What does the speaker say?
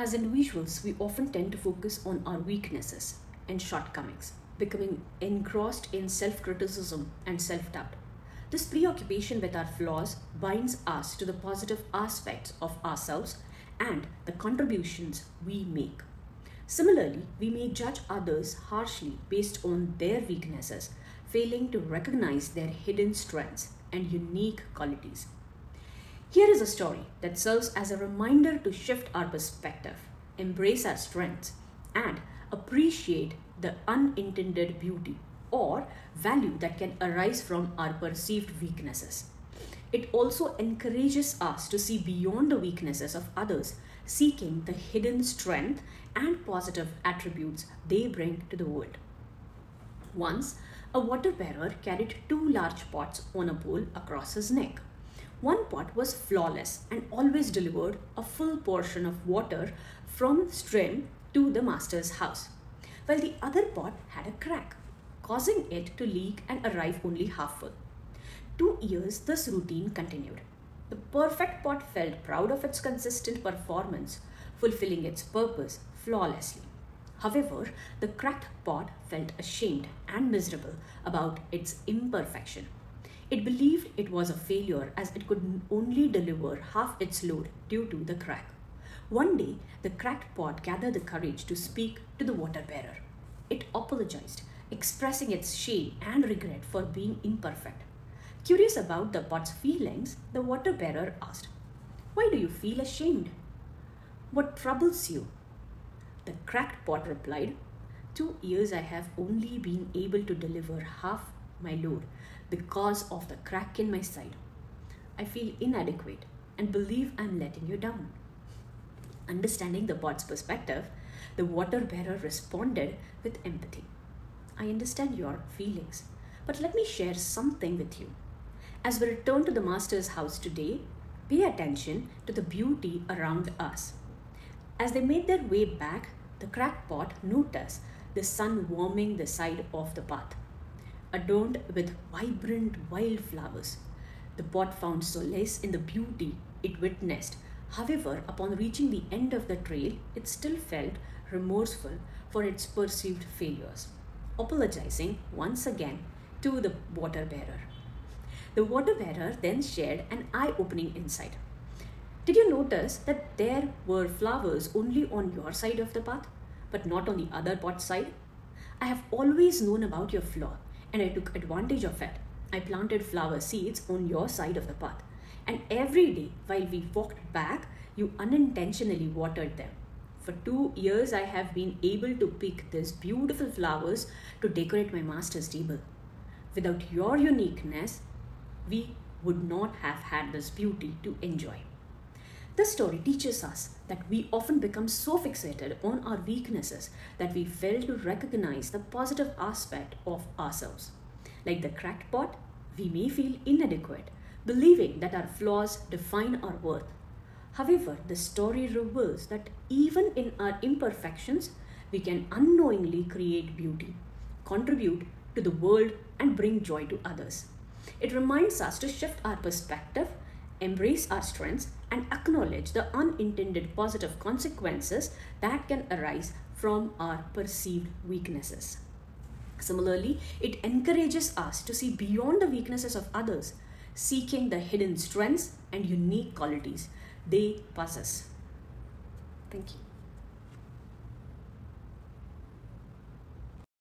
As individuals, we often tend to focus on our weaknesses and shortcomings, becoming engrossed in self criticism and self doubt. This preoccupation with our flaws binds us to the positive aspects of ourselves and the contributions we make. Similarly, we may judge others harshly based on their weaknesses, failing to recognize their hidden strengths and unique qualities. Here is a story that serves as a reminder to shift our perspective, embrace our strengths, and appreciate the unintended beauty or value that can arise from our perceived weaknesses. It also encourages us to see beyond the weaknesses of others, seeking the hidden strength and positive attributes they bring to the world. Once, a water bearer carried two large pots on a pole across his neck. One pot was flawless and always delivered a full portion of water from stream to the master's house, while the other pot had a crack, causing it to leak and arrive only half full. Two years this routine continued. The perfect pot felt proud of its consistent performance, fulfilling its purpose flawlessly. However, the cracked pot felt ashamed and miserable about its imperfection. It believed it was a failure as it could only deliver half its load due to the crack. One day, the cracked pot gathered the courage to speak to the water bearer. It apologized, expressing its shame and regret for being imperfect. Curious about the pot's feelings, the water bearer asked, Why do you feel ashamed? What troubles you? The cracked pot replied, Two years I have only been able to deliver half my load because of the crack in my side. I feel inadequate and believe I'm letting you down. Understanding the pot's perspective, the water bearer responded with empathy. I understand your feelings, but let me share something with you. As we return to the Master's house today, pay attention to the beauty around us. As they made their way back, the crackpot noticed the sun warming the side of the path adorned with vibrant wildflowers. The pot found solace in the beauty it witnessed. However, upon reaching the end of the trail, it still felt remorseful for its perceived failures, apologizing once again to the water bearer. The water bearer then shared an eye opening insight. Did you notice that there were flowers only on your side of the path, but not on the other pot side? I have always known about your flaw and I took advantage of it. I planted flower seeds on your side of the path, and every day while we walked back, you unintentionally watered them. For two years, I have been able to pick these beautiful flowers to decorate my master's table. Without your uniqueness, we would not have had this beauty to enjoy. This story teaches us that we often become so fixated on our weaknesses that we fail to recognize the positive aspect of ourselves. Like the cracked pot, we may feel inadequate, believing that our flaws define our worth. However, the story reveals that even in our imperfections, we can unknowingly create beauty, contribute to the world, and bring joy to others. It reminds us to shift our perspective, embrace our strengths, and acknowledge the unintended positive consequences that can arise from our perceived weaknesses. Similarly, it encourages us to see beyond the weaknesses of others, seeking the hidden strengths and unique qualities they possess. Thank you.